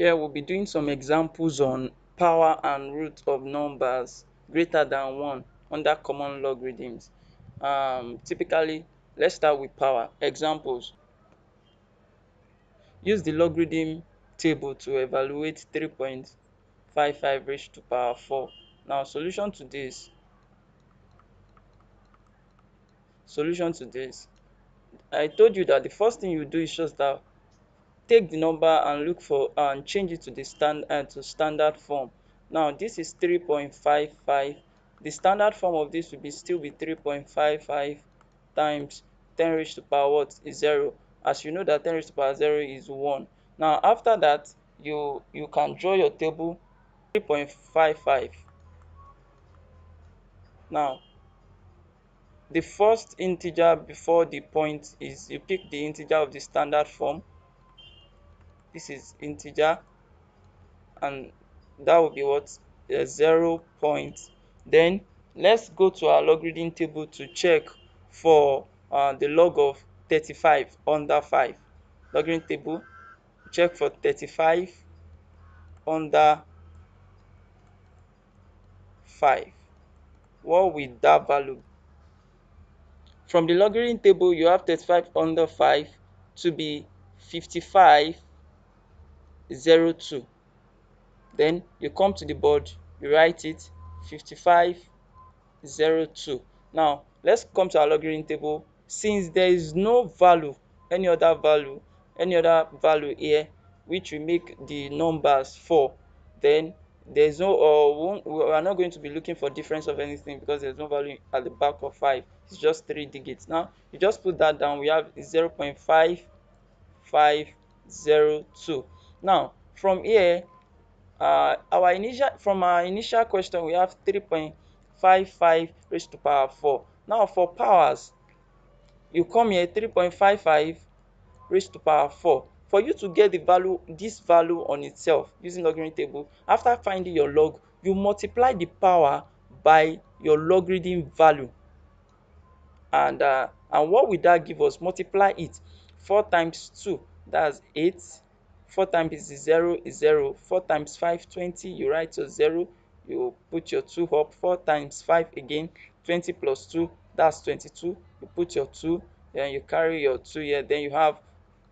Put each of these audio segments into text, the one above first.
Here we'll be doing some examples on power and root of numbers greater than 1 under common logarithms. Um, typically, let's start with power. Examples. Use the logarithm table to evaluate 3.55 raised to power 4. Now, solution to this. Solution to this. I told you that the first thing you do is just that take the number and look for and change it to the stand uh, to standard form. Now this is 3.55 the standard form of this will be still be 3.55 times 10 raised to the power what? Is 0 as you know that 10 raised to the power 0 is 1 now after that you you can draw your table 3.55 now the first integer before the point is you pick the integer of the standard form this is integer and that will be what? Uh, 0 point. Then let's go to our logarithm table to check for uh, the log of 35 under 5 logarithm table check for 35 under 5 what will that value? From the logarithm table you have 35 under 5 to be 55 zero two. Then you come to the board you write it 55 zero two. Now let's come to our logarithm table. Since there is no value any other value any other value here which will make the numbers 4 then there's no uh, we are not going to be looking for difference of anything because there's no value at the back of 5 it's just 3 digits. Now you just put that down. We have 0 0.5502 now, from here, uh, our initial from our initial question, we have 3.55 raised to power 4. Now, for powers, you come here 3.55 raised to power 4. For you to get the value, this value on itself using logarithm table, after finding your log, you multiply the power by your logarithm value. And uh, and what will that give us? Multiply it. 4 times 2, that's 8 4 times 0 is 0 4 times 5 20 you write your 0 you put your 2 up. 4 times 5 again 20 plus 2 that's 22 you put your 2 then you carry your 2 here. Then you have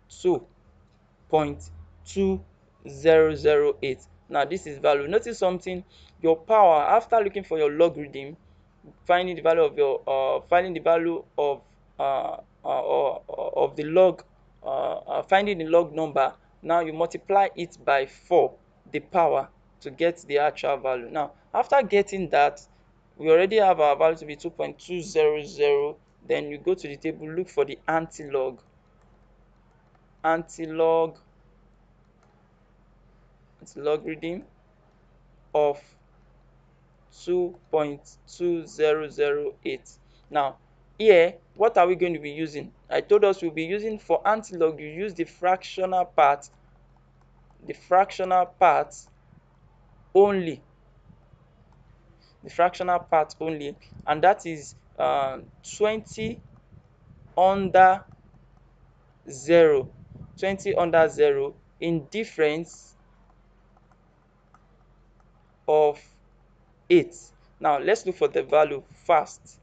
2.2008 now this is value. Notice something. Your power after looking for your logarithm finding the value of your uh finding the value of uh, uh, uh of the log uh, uh, finding the log number now you multiply it by 4, the power, to get the actual value. Now, after getting that, we already have our value to be 2.200. Then you go to the table, look for the antilog. Antilog, it's logarithm of 2.2008. Now, here, what are we going to be using? I told us we'll be using for antilog, you use the fractional part, the fractional part only. The fractional part only, and that is uh, 20 under 0. 20 under 0 in difference of 8. Now, let's look for the value fast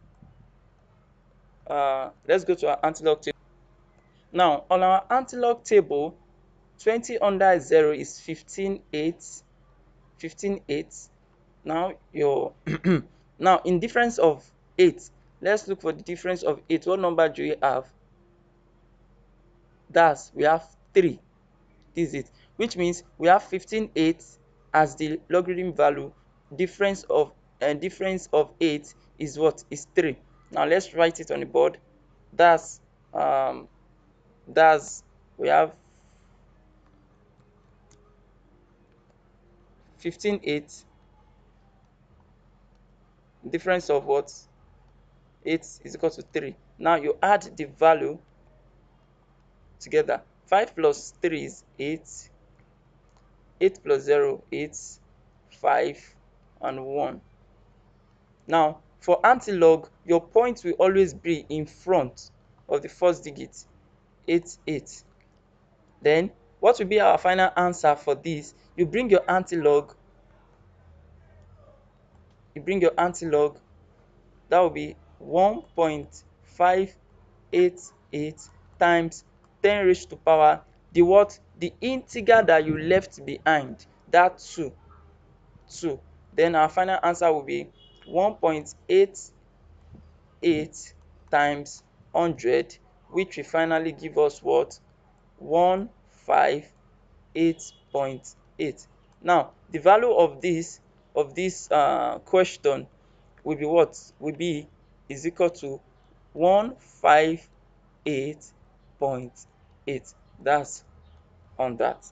uh, let's go to our antilog table. Now, on our antilog table, 20 under 0 is 15 8. 15 8. Now, your now in difference of 8, let's look for the difference of 8. What number do we have? That's we have 3. This is it. Which means we have 15 8 as the logarithm value. Difference of and uh, difference of 8 is what? Is 3 now let's write it on the board. That's um that's we have 15 8 difference of what? 8 is equal to 3 now you add the value together. 5 plus 3 is 8 8 plus 0 is 5 and 1 now for antilog, your point will always be in front of the first digit, 8, 8. Then what will be our final answer for this? You bring your anti-log, you bring your anti-log, that will be 1.588 times 10 raised to power the what? The integer that you left behind, that 2. 2. Then our final answer will be 1.88 times 100 which will finally give us what? 158.8. Now, the value of this of this uh, question will be what? Will be is equal to 158.8. That's on that.